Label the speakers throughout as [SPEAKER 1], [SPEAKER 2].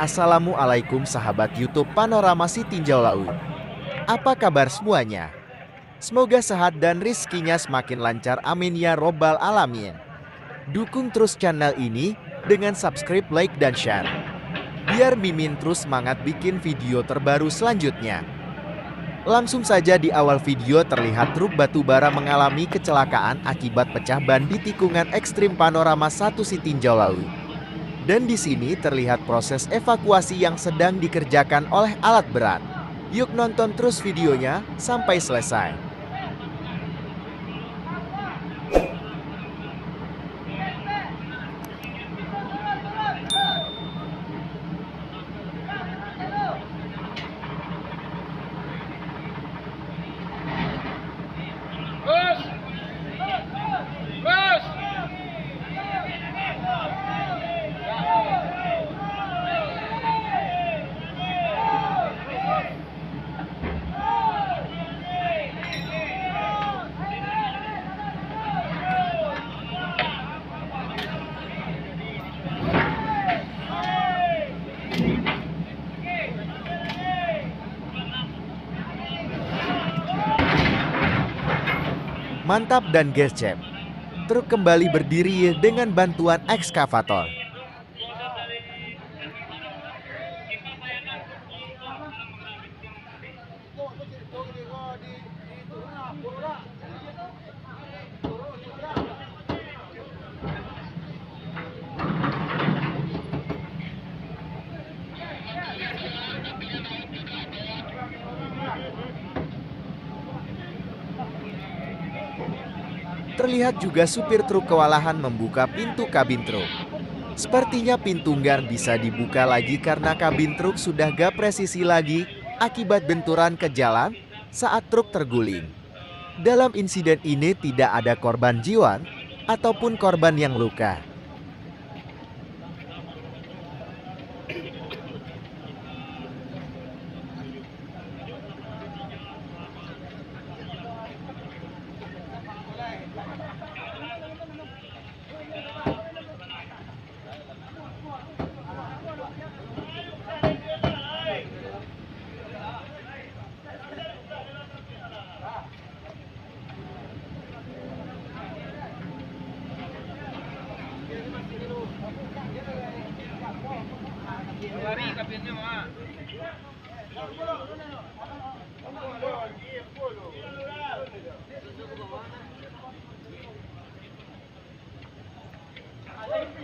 [SPEAKER 1] Assalamualaikum sahabat YouTube Panorama Sitinjau Laut. Apa kabar semuanya? Semoga sehat dan rizkinya semakin lancar amin ya robbal alamin. Dukung terus channel ini dengan subscribe, like, dan share. Biar Mimin terus semangat bikin video terbaru selanjutnya. Langsung saja di awal video terlihat truk batu bara mengalami kecelakaan akibat pecah ban di tikungan ekstrim panorama 1 Sitinjau Laut. Dan di sini terlihat proses evakuasi yang sedang dikerjakan oleh alat berat. Yuk nonton terus videonya sampai selesai. Mantap dan gercep. Truk kembali berdiri dengan bantuan ekskavator. Terlihat juga supir truk kewalahan membuka pintu kabin truk. Sepertinya pintu gar bisa dibuka lagi karena kabin truk sudah gak presisi lagi akibat benturan ke jalan saat truk terguling. Dalam insiden ini tidak ada korban jiwa ataupun korban yang luka.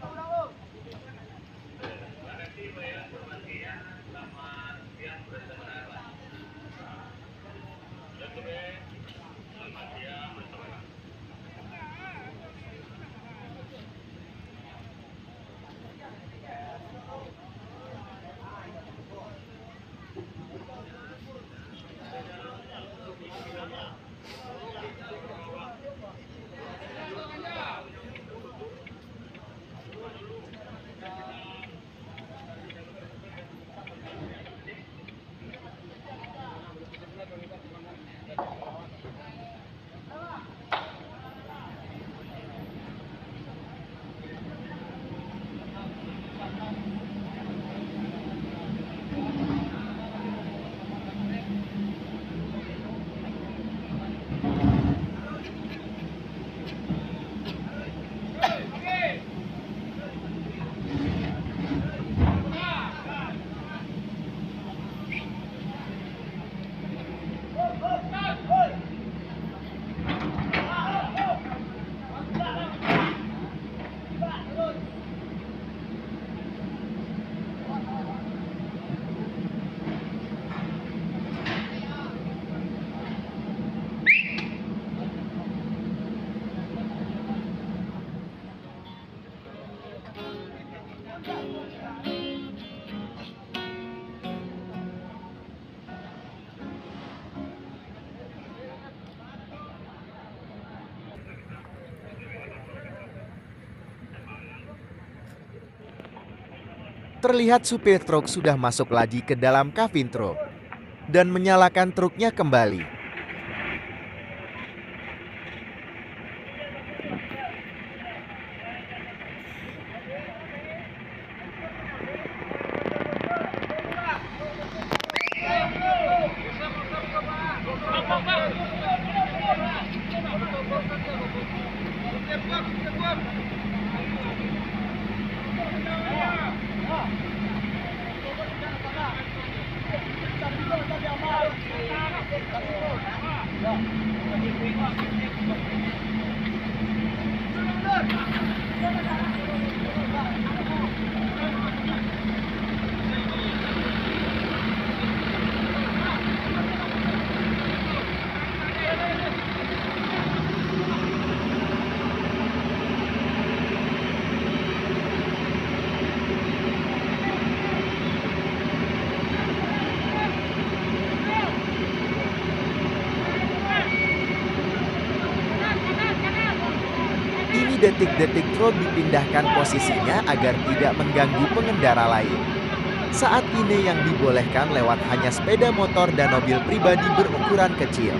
[SPEAKER 1] Gracias. Terlihat supir truk sudah masuk lagi ke dalam kabin truk dan menyalakan truknya kembali. Ini detik-detik truk dipindahkan posisinya agar tidak mengganggu pengendara lain. Saat ini yang dibolehkan lewat hanya sepeda motor dan mobil pribadi berukuran kecil.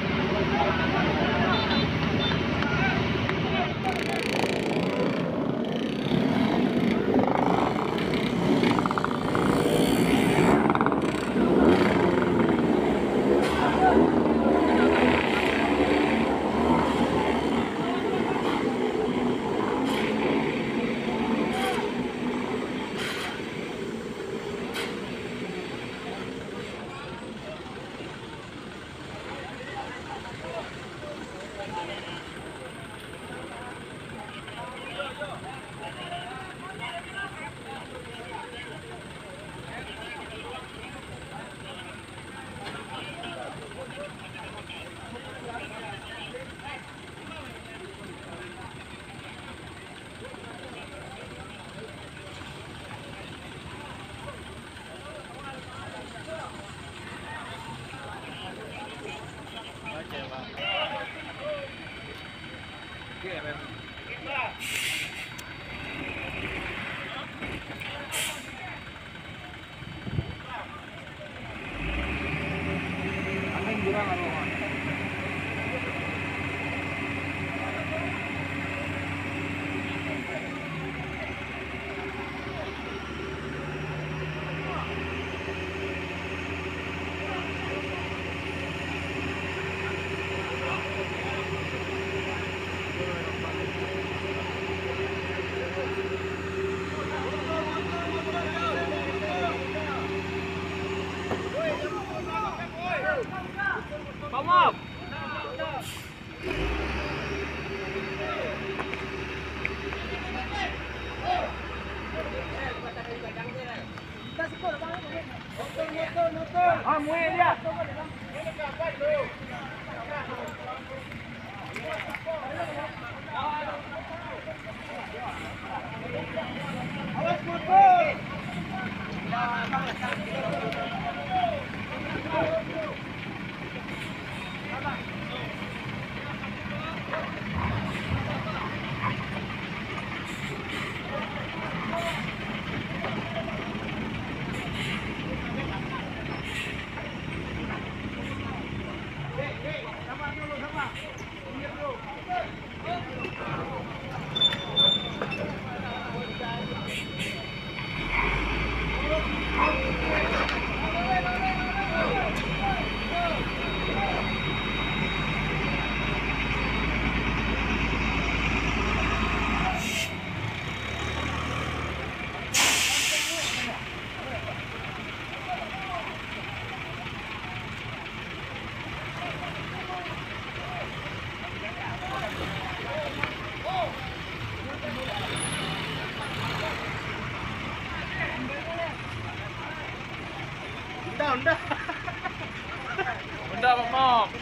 [SPEAKER 1] ด้อมากๆ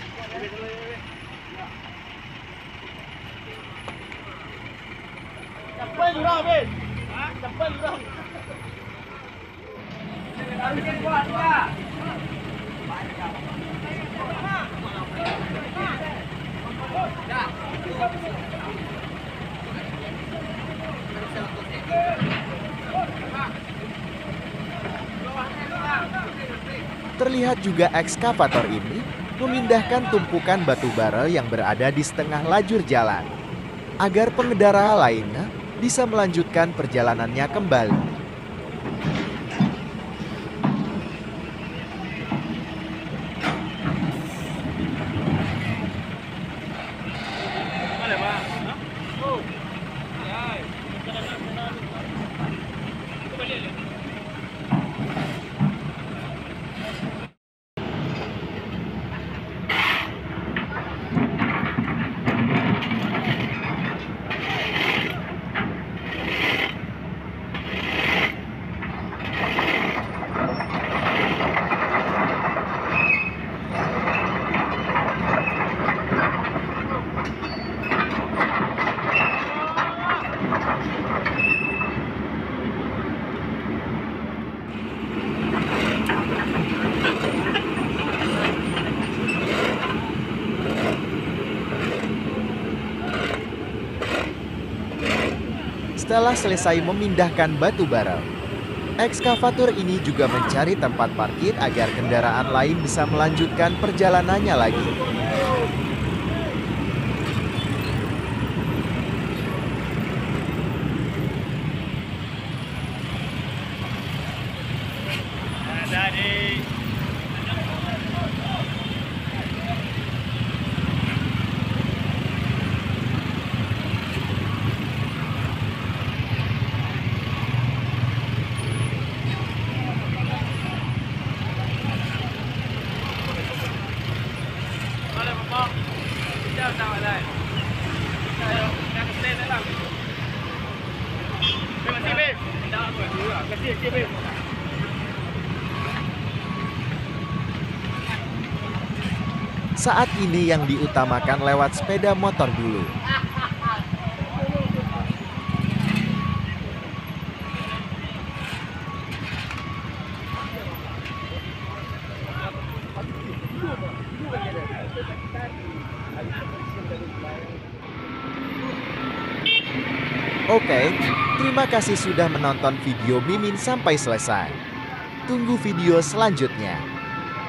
[SPEAKER 1] จับเปิ้ลรอบพี่จับเปิ้ลรอบเอาเรื่องว่าจ้าจ้า Terlihat juga ekskavator ini memindahkan tumpukan batu bara yang berada di setengah lajur jalan agar pengendara lainnya bisa melanjutkan perjalanannya kembali. Setelah selesai memindahkan batu bara, ekskavator ini juga mencari tempat parkir agar kendaraan lain bisa melanjutkan perjalanannya lagi. Ada di Boleh, Pak? Jauh tak boleh. Ayo, nak ke stand dalam. Terima kasih, Beb. Tak apa, dulu. Kasih, kasih, Beb. Saat ini yang diutamakan lewat sepeda motor dulu. Oke, terima kasih sudah menonton video Mimin sampai selesai. Tunggu video selanjutnya.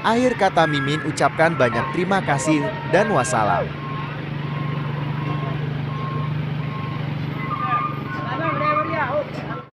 [SPEAKER 1] Akhir kata Mimin ucapkan banyak terima kasih dan wassalam.